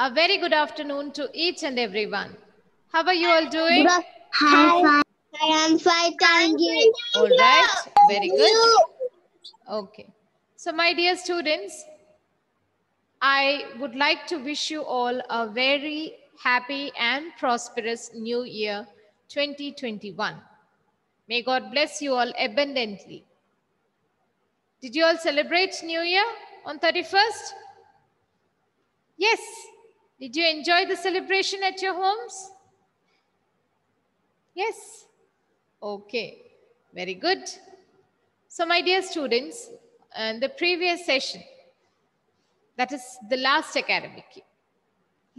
A very good afternoon to each and everyone. How are you all doing? Hi. I am fine. Thank you. All right, very good. Okay. So, my dear students, I would like to wish you all a very happy and prosperous new year 2021. May God bless you all abundantly. Did you all celebrate New Year on 31st? Yes. Did you enjoy the celebration at your homes? Yes. Okay. Very good. So, my dear students, in the previous session, that is the last academic year,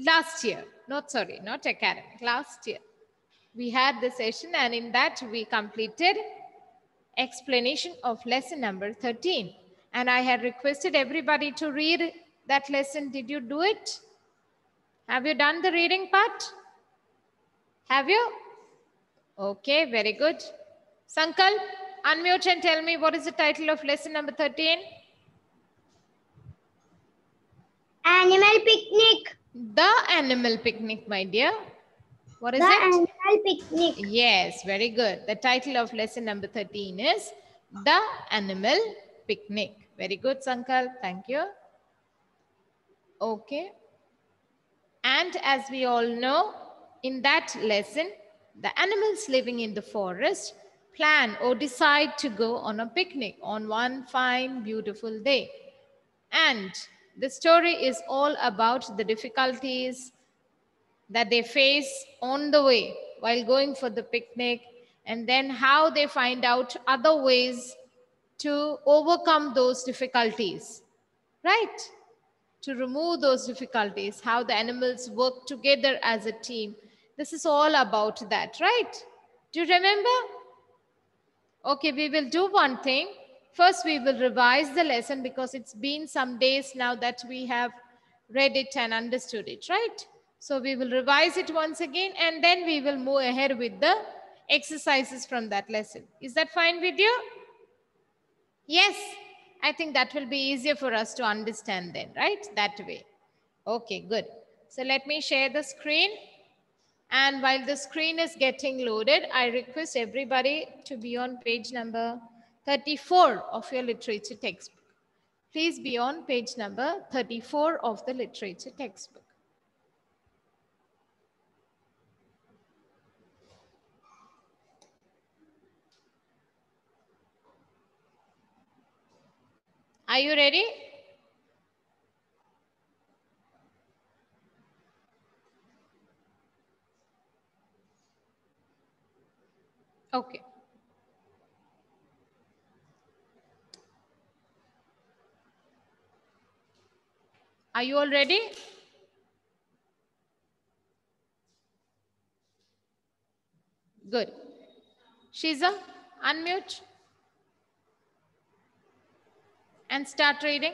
last year, not sorry, not academic, last year, we had the session and in that we completed explanation of lesson number 13. And I had requested everybody to read that lesson. Did you do it? Have you done the reading part? Have you? Okay, very good. Sankalp, unmute and tell me what is the title of lesson number 13? Animal picnic. The animal picnic, my dear. What is the it? animal picnic. Yes, very good. The title of lesson number 13 is The Animal Picnic. Very good, Sankalp. Thank you. Okay. And as we all know, in that lesson, the animals living in the forest plan or decide to go on a picnic on one fine, beautiful day. And the story is all about the difficulties that they face on the way while going for the picnic, and then how they find out other ways to overcome those difficulties, right? To remove those difficulties, how the animals work together as a team. This is all about that, right? Do you remember? Okay, we will do one thing. First, we will revise the lesson because it's been some days now that we have read it and understood it, right? So we will revise it once again and then we will move ahead with the exercises from that lesson. Is that fine with you? Yes, I think that will be easier for us to understand then, right? That way. Okay, good. So let me share the screen. And while the screen is getting loaded, I request everybody to be on page number 34 of your literature textbook. Please be on page number 34 of the literature textbook. Are you ready? Okay. Are you all ready? Good. Shiza, unmute and start reading.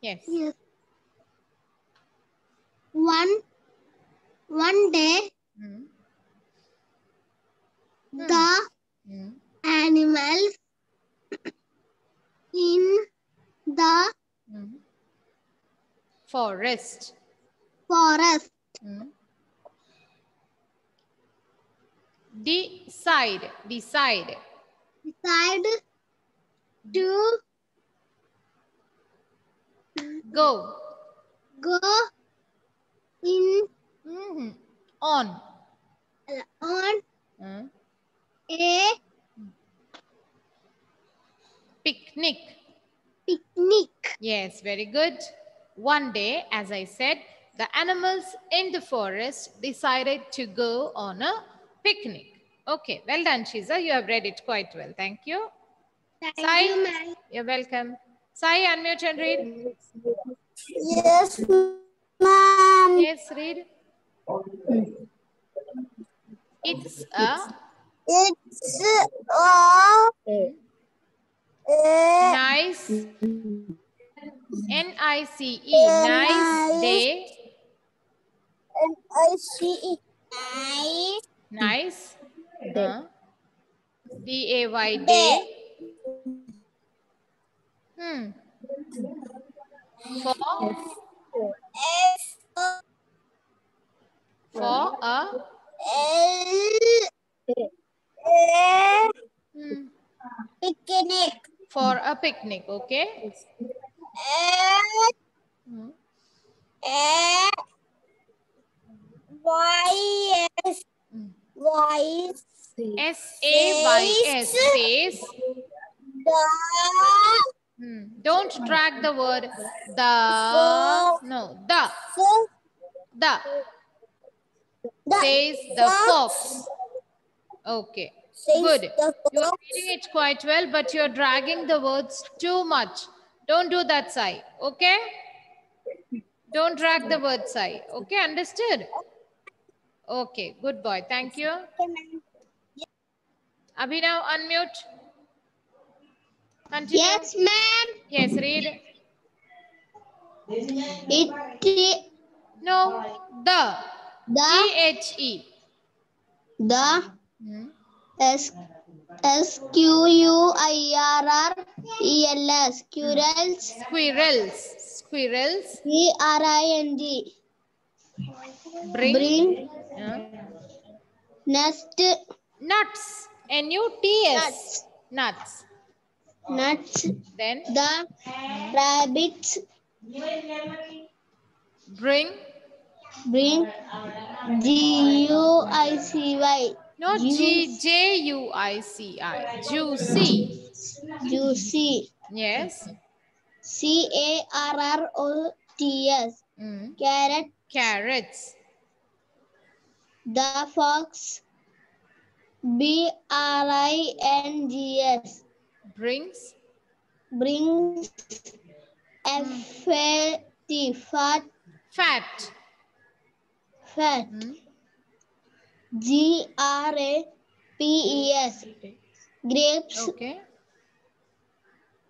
Yes. Yes. One one day Hmm. the Hmm. animals in the Hmm. Forest. forest Hmm. Decide. Decide. decide to Go. go in Mhm. On. on Hmm. a Picnic. picnic. Yes, very good. One day, as I said, the animals in the forest decided to go on a picnic. Okay, well done, Shiza. You have read it quite well. Thank you. Thank Sai. you, ma'am. You're welcome. Sai, unmute and read. Yes, ma'am. Yes, read. It's a It's a, a nice, N-I-C-E, nice day, and I see nice nice, uh, D-A-Y, day. Hmm. For S For a L hmm, picnic. for a picnic. Okay. S Hmm. A Y S Hmm. Y S A Y S space. The Hmm. Don't drag the word the. No, the. The says the fox. Okay. Good. You are reading it quite well, but you're dragging the words too much. Don't do that side. Okay? Don't drag the word side. Okay, understood? Okay, good boy. Thank you. Abhinav, unmute. Continue. Yes, ma'am. Yes, read. It No, the. the T-H-E. the Hmm. S S Q U I R R E L S squirrels Squirrels. Squirrels. E R I N G Bring. bring nest Nuts. N-U-T-S. Nuts. Nuts Then the rabbits bring. bring G U I C Y No. G J U I C I. Juicy. juicy Yes. C A R R O T S Mm. carrot Carrots. the fox B R I N G S Brings. brings F A T fat Fat. fat Mm. G R A P E S grapes Okay.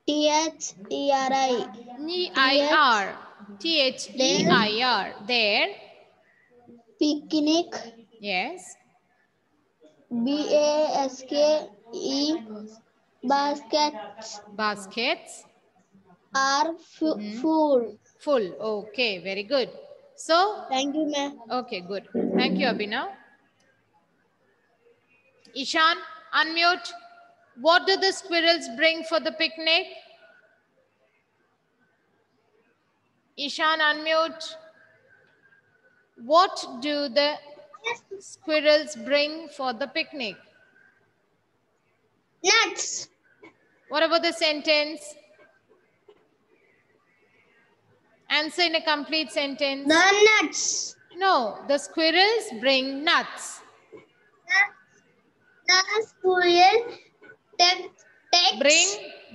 T H E R I E I R. T H E I R. There. picnic Yes. B A S K E baskets Baskets. are fu- Hmm. full. Full. Okay. Very good. So, Thank you, ma'am. okay, good. Thank you, Abhinav. Ishan, unmute. What do the squirrels bring for the picnic? Ishan, unmute. What do the squirrels bring for the picnic? Nuts. What about the sentence? Answer in a complete sentence. The nuts. No, the squirrels bring nuts. The, the squirrel take, takes Bring,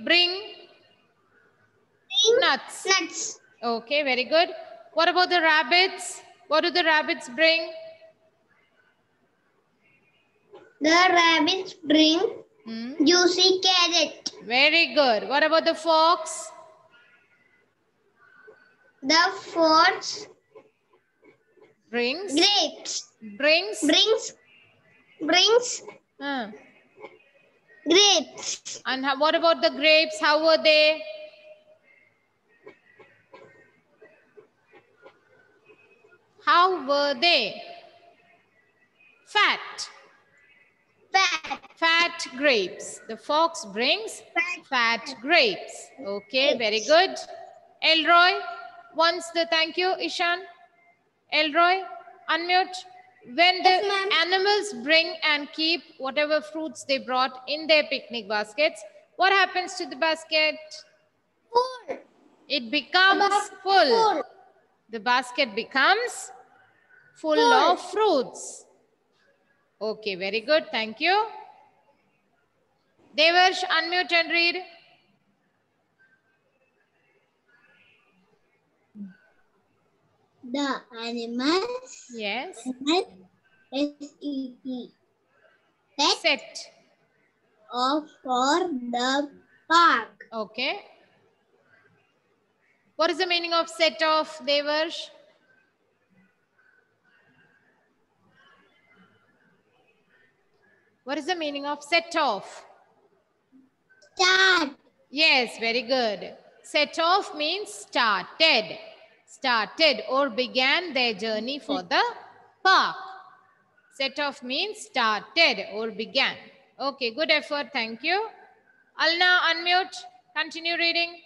bring nuts. nuts. Okay, very good. What about the rabbits? What do the rabbits bring? The rabbits bring Hmm, juicy carrot. Very good. What about the fox? The fox Brings, grapes. brings. Brings brings Huh. grapes. And how, what about the grapes? How were they? How were they? Fat. Fat. Fat grapes. The fox brings Fat. fat grapes. Okay, very good. Elroy, once the thank you, Ishan. Elroy, unmute. When the Yes, animals bring and keep whatever fruits they brought in their picnic baskets, what happens to the basket? Full. It becomes full. Full. The basket becomes full, Full. of fruits. Okay, very good. Thank you. Devarsh, unmute and read. The animals Yes. S-E-T set Set. off for the park. Okay. What is the meaning of set off, Devarsh? What is the meaning of set off? Start. Yes, very good. Set off means started. started or began their journey for the park. Set off means started or began. Okay, good effort. Thank you. Alna, unmute. Continue reading.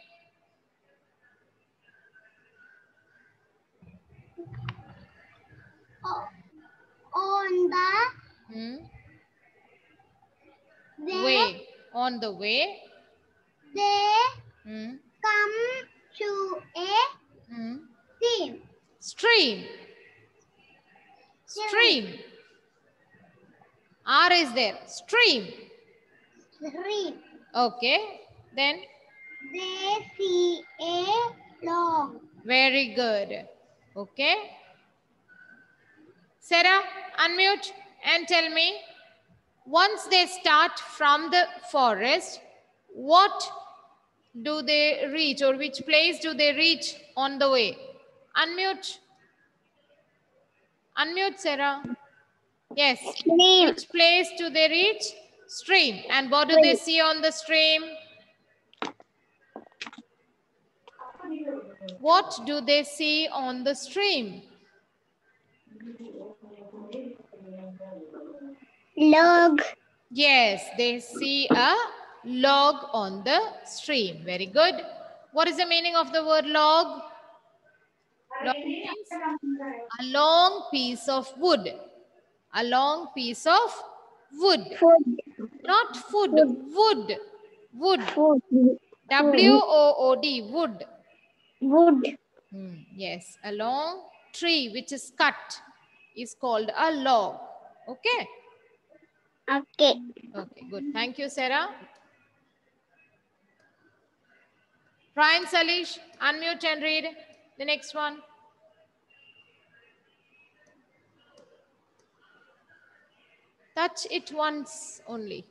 On the Hmm. They, Way. On the way. they Hmm. come to a Hmm. stream. Stream. Stream. R is there. Stream. Stream. Okay. Then They see a log. very good. Okay. Sarah, unmute and tell me. Once they start from the forest, what do they reach or which place do they reach on the way? Unmute. Unmute, Sarah. Yes. Stream. Which place do they reach? Stream. And what do they see on the stream? What do they see on the stream? Log. Yes, they see a log on the stream. Very good. What is the meaning of the word log? Log a long piece of wood. A long piece of wood. Food. Not food, wood. Wood. Food. W O O D, wood. Wood. Hmm, yes, a long tree which is cut is called a log. Okay. Okay. Okay, good. Thank you, Sarah. Ryan Salish, unmute and read the next one. Touch it once only.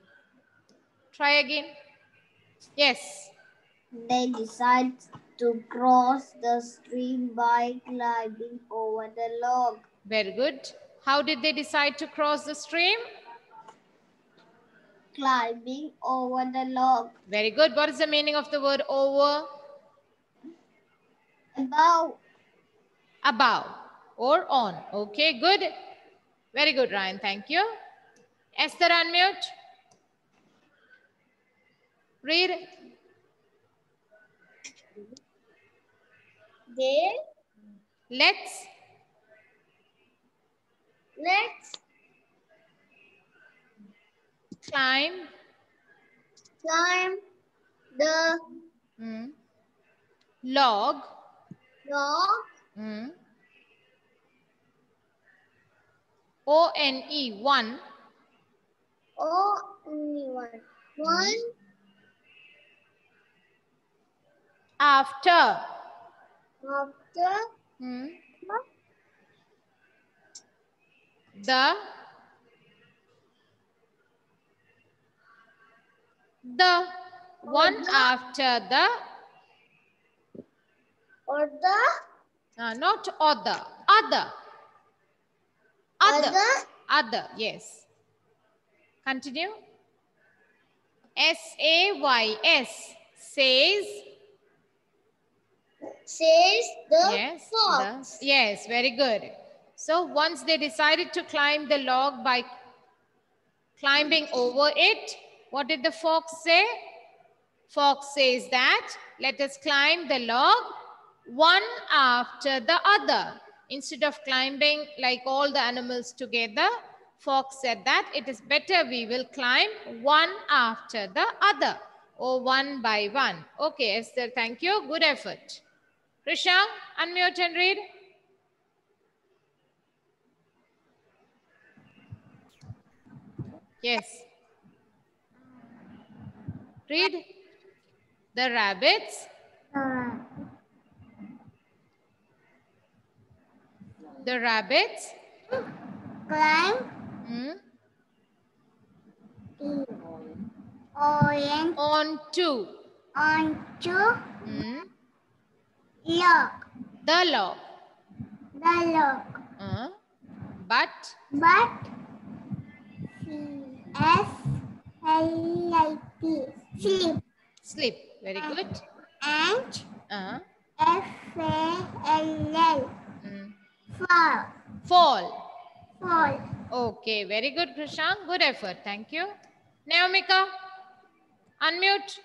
Try again. Yes. They decide to cross the stream by climbing over the log. Very good. How did they decide to cross the stream? Climbing over the log. Very good. What is the meaning of the word over? Above. Above or on. Okay, good. Very good, Ryan. Thank you. Esther, unmute. Read. They Let's let's climb climb the hmm, log. Log. hmm, O N E one. Oh, only one. One. After. After. Hmm, the the one after the or the uh, not other other. Other. Other. Other. Yes. Continue. S a y s says. Says the yes fox. the- yes very good. So once they decided to climb the log by climbing over it what did the fox say? Fox says that let us climb the log one after the other. Instead of climbing like all the animals together fox said that it is better we will climb one after the other. Or one by one. Okay esther thank you. Good effort. Risha, unmute and read. Yes. Read. The rabbits, the rabbits, climb hmm, the orange onto onto hmm, log. the log. The log. uh, but But S L I P sleep slip. Very good. and Uh, F-A-L-L. Mm. Fall. Fall. Fall. Okay, very good, Krishang. Good effort. Thank you. Naomika, unmute.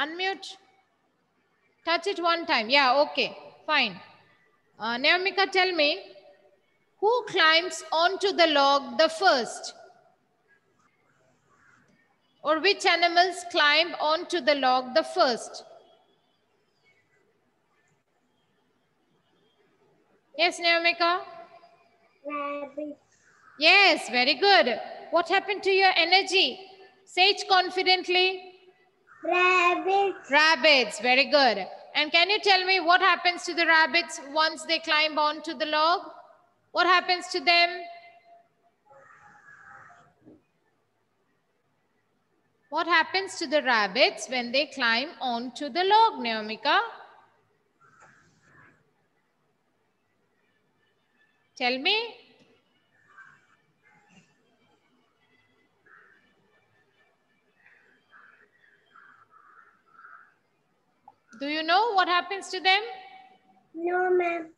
Unmute. Touch it one time. Yeah, okay, fine. Uh, Naomika, tell me, who climbs onto the log the first? Or which animals climb onto the log the first? Yes, Naomika? Rabbit. Yes, very good. What happened to your energy? Say it confidently. Rabbit. Rabbits, very good. And can you tell me what happens to the rabbits once they climb onto the log? What happens to them? What happens to the rabbits when they climb onto the log, Naomika? Tell me. Do you know what happens to them? No, ma'am.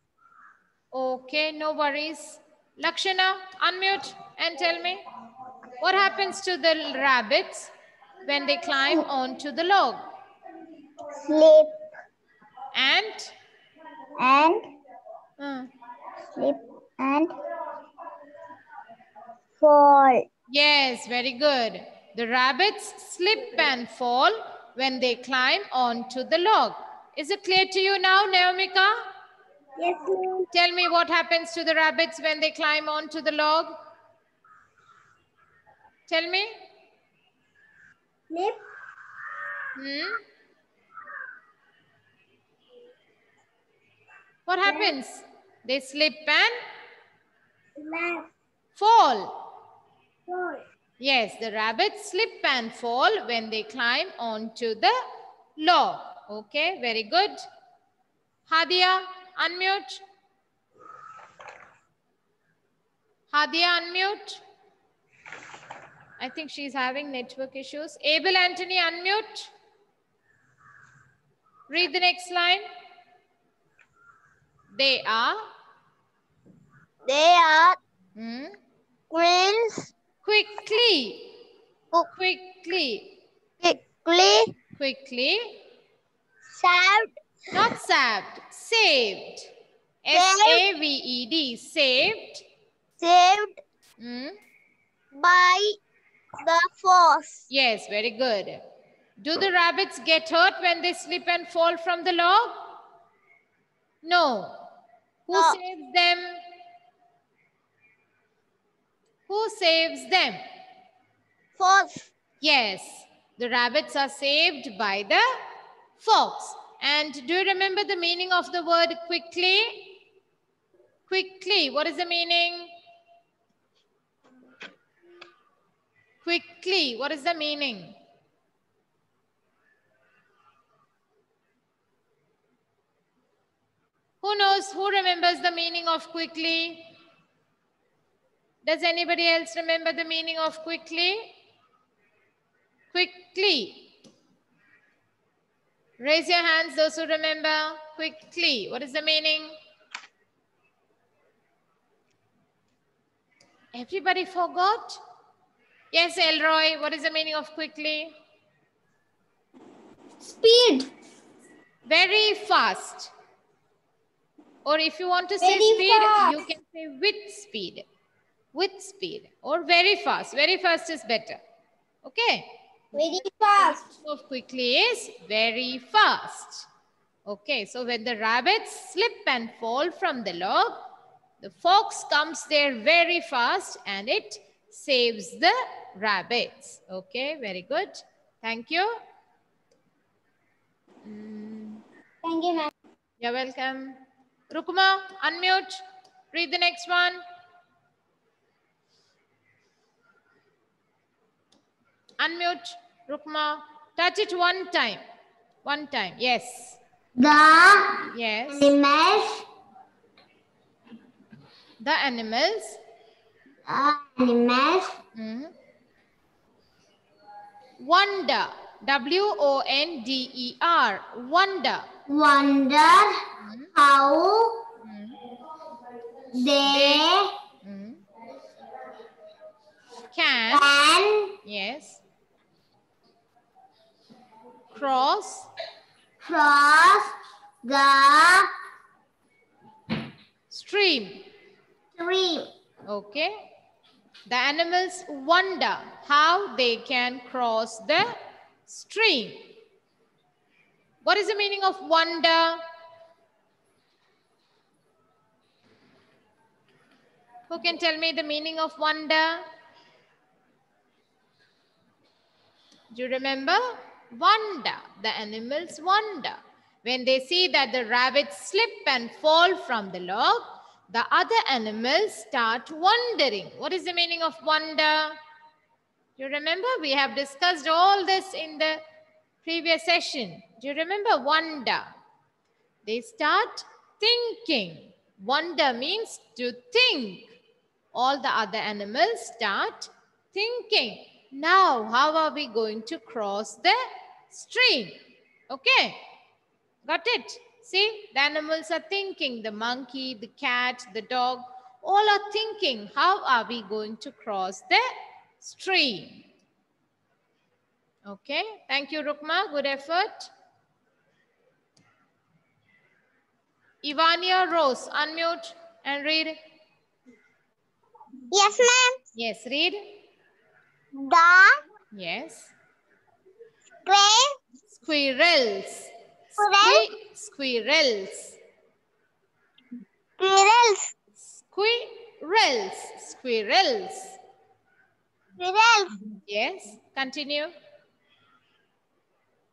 Okay, no worries. Lakshana, unmute and tell me. What happens to the rabbits when they climb onto the log? Sleep And? and Uh, sleep and fall. yes, very good. The rabbits slip and fall when they climb onto the log. Is it clear to you now, Naomika? Yes, ma'am. Tell me what happens to the rabbits when they climb onto the log. Tell me. Sleep Hmm? What happens? They slip and fall. fall. Yes, the rabbits slip and fall when they climb onto the log. Okay, very good. Hadia, unmute. Hadia, unmute. I think she's having network issues. Abel Anthony, unmute. Read the next line. They are They are hmm, queens quickly, who quickly, quickly quickly, saved not saved, saved. S-A-V-E-D, saved. saved Hmm. by the force. Yes, very good. Do the rabbits get hurt when they slip and fall from the log? No. Who No. saves them? Who saves them? Force. Yes, the rabbits are saved by the fox. And do you remember the meaning of the word quickly? Quickly, what is the meaning? Quickly, what is the meaning? Who knows, who remembers the meaning of quickly? Does anybody else remember the meaning of quickly? Quickly. Raise your hands, those who remember. Quickly. What is the meaning? Everybody forgot? Yes, Elroy. What is the meaning of quickly? Speed. Very fast. Or if you want to say Very speed, fast. you can say with speed. With speed. Or very fast. Very fast is better. Okay. Very fast. of quickly is very fast. Okay, so when the rabbits slip and fall from the log, the fox comes there very fast and it saves the rabbits. Okay, very good. Thank you. Mm, Thank you, ma'am. you're welcome. Rukma, unmute. Read the next one. Unmute, Rukma. Touch it one time. One time. Yes. The Yes. animals, The animals. the animals Hmm. Wonder. W O N D E R. Wonder. wonder how Hmm. they Hmm. Can. can Yes. Cross. cross the Stream. stream. Okay. The animals wonder how they can cross the stream. What is the meaning of wonder? Who can tell me the meaning of wonder? Do you remember? Wonder. The animals wonder. When they see that the rabbits slip and fall from the log, the other animals start wondering. What is the meaning of wonder? You remember we have discussed all this in the previous session. Do you remember wonder? They start thinking. Wonder means to think. All the other animals start thinking. Now, how are we going to cross the stream? Okay, got it? See, the animals are thinking. The monkey, the cat, the dog, all are thinking. How are we going to cross the stream? Okay, thank you, Rukma. Good effort. Ivania Rose, unmute and read. Yes, ma'am. Yes, read. The Yes. Square Squirrels. Squirrel? Squirrels. squirrels, Squirrels. Squirrels. squirrels, Yes. Continue.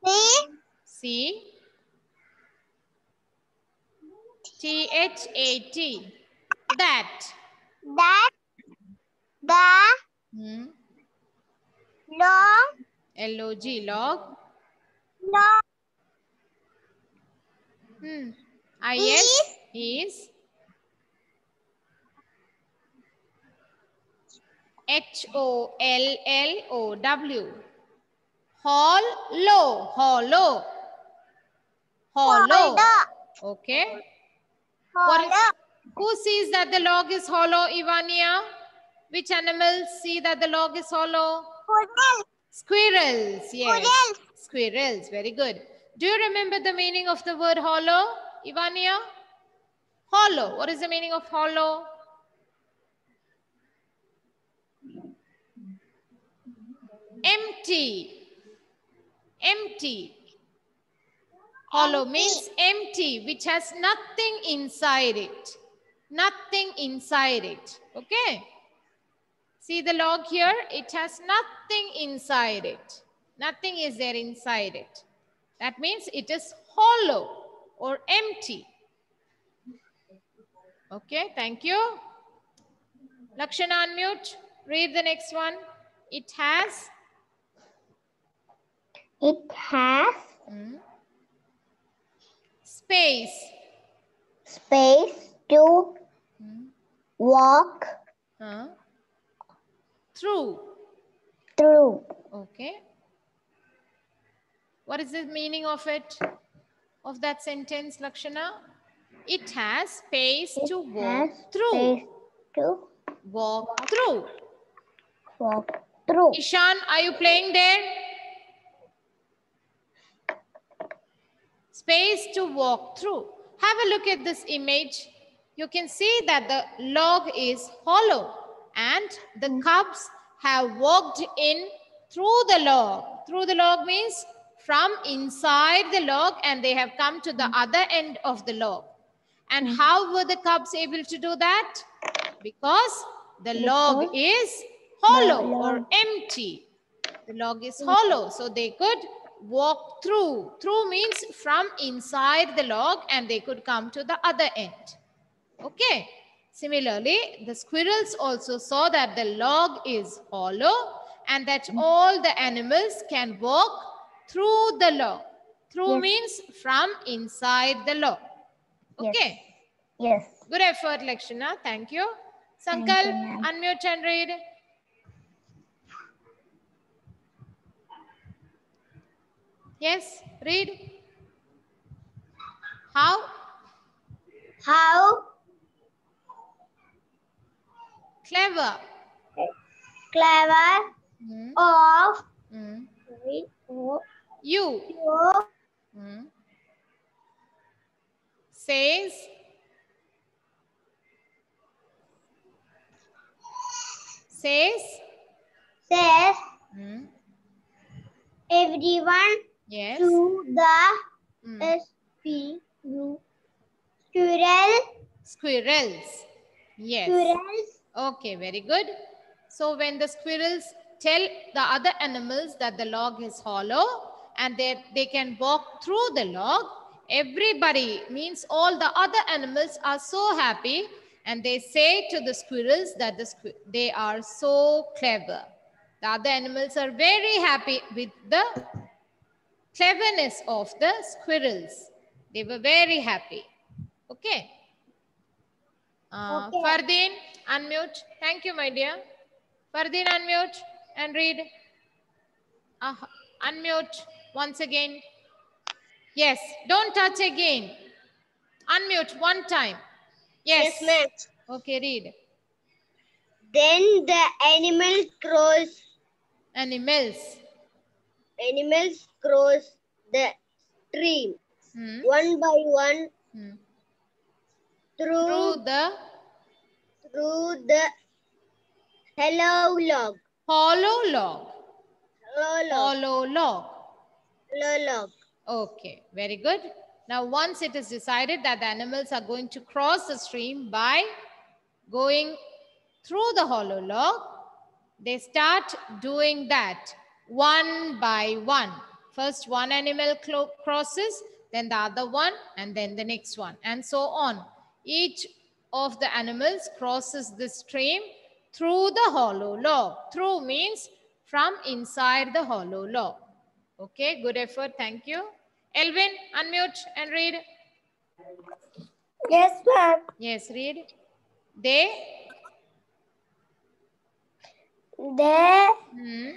see C. T H A T. That. that the Hmm. long L O G. Log. long Hmm. I S is H O L L O W. Hollow. Hollow. Hollow. Okay. What is, who sees that the log is hollow, Ivania? Which animals see that the log is hollow? Squirrels. Yes. Squirrels. Squirrels. Very good. Do you remember the meaning of the word hollow, Ivania? Hollow. What is the meaning of hollow? Empty. Empty. Hollow means empty, which has nothing inside it. Nothing inside it. Okay. See the log here? It has nothing inside it. Nothing is there inside it. That means it is hollow or empty. Okay, thank you. Lakshana unmute. Read the next one. It has it has hmm, space. space to hmm, walk huh, through. through. Okay. What is the meaning of it? Of that sentence, Lakshana? It has space It to walk through. Space to Walk through. walk through. Ishan, are you playing there? Space to walk through. Have a look at this image. You can see that the log is hollow and the cubs have walked in through the log. Through the log means from inside the log and they have come to the other end of the log. And how were the cubs able to do that? Because the log is hollow or empty. The log is hollow, so they could walk through. Through means from inside the log and they could come to the other end. Okay. Similarly, the squirrels also saw that the log is hollow and that all the animals can walk through the log. Through Yes. means from inside the log. Okay. Yes. Good effort, Lakshana. Thank you. Thank Sankalp, you, unmute and read. Yes, read. How? How Clever. clever. Hmm, of. Hmm. you. You hmm, says. Says. Says. Hmm, everyone yes. to the hmm, SPU squirrel. Squirrels. Yes. Squirrels Okay, very good. So when the squirrels tell the other animals that the log is hollow and that they can walk through the log, everybody means all the other animals are so happy and they say to the squirrels that the squi- they are so clever. The other animals are very happy with the cleverness of the squirrels. They were very happy. Okay. Uh, Okay. Fardeen, unmute. Thank you, my dear. Fardeen, unmute and read. Uh, unmute once again. Yes, don't touch again. Unmute one time. Yes. Okay, read. Then the animal cross Animals. animals cross the stream Hmm. one by one Hmm. Through Through the through the hollow log. hollow log. Hollow log. Hollow log. Hollow log. Okay, very good. Now, once it is decided that the animals are going to cross the stream by going through the hollow log, they start doing that one by one. First, one animal crosses, then the other one, and then the next one, and so on. Each of the animals crosses the stream through the hollow log. Through means from inside the hollow log. Okay, good effort. Thank you. Elvin, unmute and read. Yes, ma'am. Yes, read. They They hmm,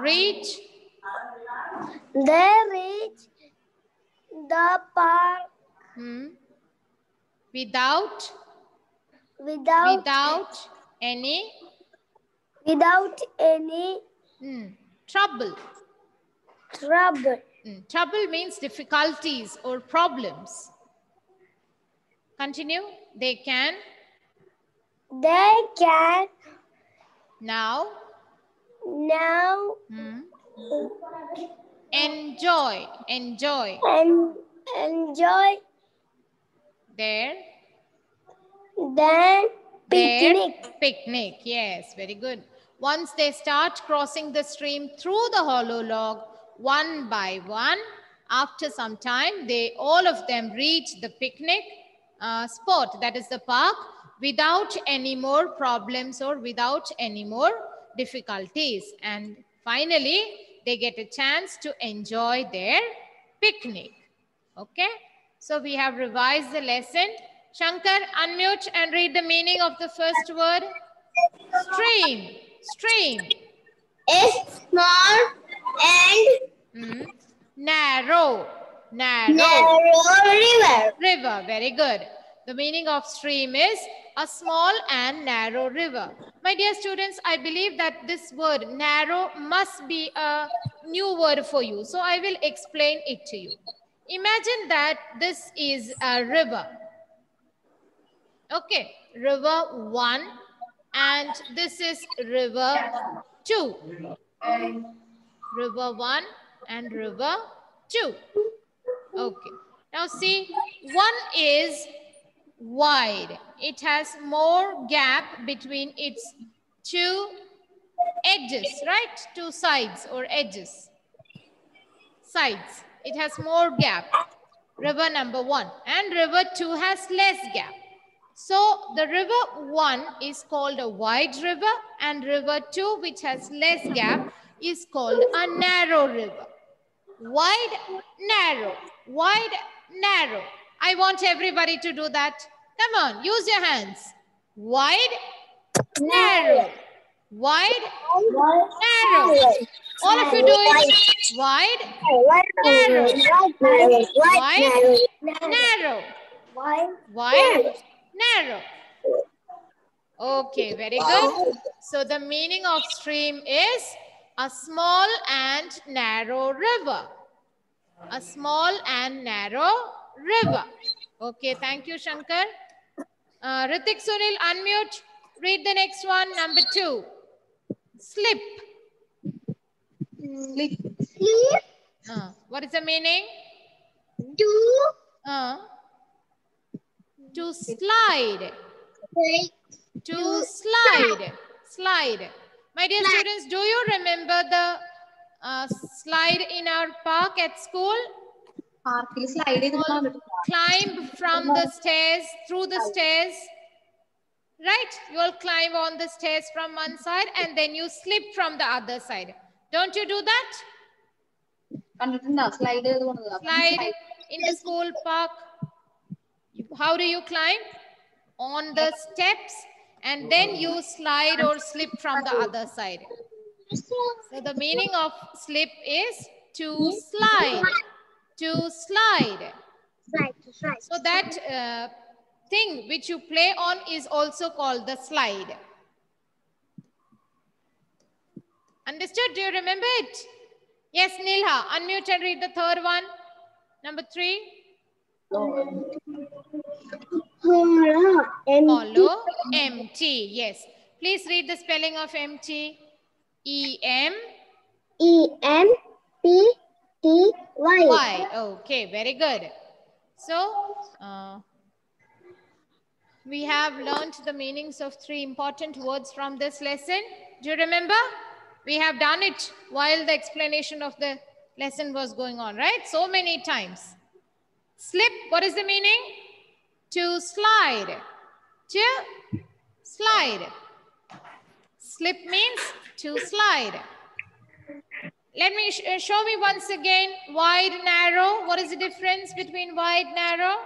reach they reach the park hmm, without? Without without any? Without any hmm, trouble. trouble. Hmm, Trouble means difficulties or problems. Continue. They can. They can now? Now hmm, enjoy. Enjoy. En- enjoy their Their picnic. picnic. Yes, very good. Once they start crossing the stream through the hollow log, one by one, after some time, they all of them reach the picnic uh, spot, that is the park, without any more problems or without any more difficulties. And finally, they get a chance to enjoy their picnic. Okay, so we have revised the lesson. Shankar, unmute and read the meaning of the first word. Stream, stream, A small and Hmm. narrow, narrow, narrow river. river. Very good. The meaning of stream is a small and narrow river. My dear students, I believe that this word narrow must be a new word for you. So I will explain it to you. Imagine that this is a river. Okay, river one and this is river two. River one and river two. Okay, now see, one is wide. It has more gap between its two edges, right? Two sides or edges. Sides. It has more gap. River number one. And river two has less gap. So the river one is called a wide river and river two, which has less gap, is called a narrow river. wide, narrow, wide, narrow. I want everybody to do that. Come on, use your hands. Wide, narrow, wide, narrow. All of you do it. Wide, narrow, Wide, narrow, wide, narrow. Okay, very good. So the meaning of stream is a small and narrow river. A small and narrow river. Okay, thank you, Shankar. Uh, Ritik Sunil, unmute. Read the next one, number two. Slip. Slip. Sleep. Uh, what is the meaning? Do. Uh, to slide. To slide. Slide. My dear students, do you remember the uh, slide in our park at school? Slide. Climb from the stairs, through the stairs. Right? You will climb on the stairs from one side and then you slip from the other side. Don't you do that? Slide in the school park. How do you climb? On the steps and then you slide or slip from the other side. So the meaning of slip is to slide. To slide. So that uh, thing which you play on is also called the slide. Understood? Do you remember it? Yes, Nilha. Unmute and read the third one. Number three. Follow. Follow empty. Yes. Please read the spelling of empty. E M E M P T Y. Y. Okay, very good. So, uh, we have learned the meanings of three important words from this lesson. Do you remember? We have done it while the explanation of the lesson was going on, right? So many times. Slip, what is the meaning? To slide. To slide. Slip means to slide. Let me sh- uh, show me once again wide, narrow. What is the difference between wide, narrow?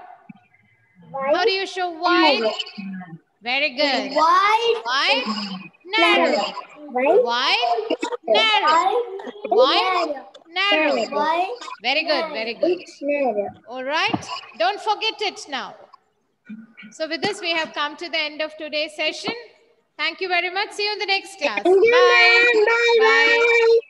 How do you show wide? Very good. Wide. Wide, narrow. Wide. Wide, narrow. Wide, narrow. Wide. Very good, very good. Narrow. All right. Don't forget it now. So with this, we have come to the end of today's session. Thank you very much. See you in the next class. Thank you, Bye. Bye. Bye. Bye.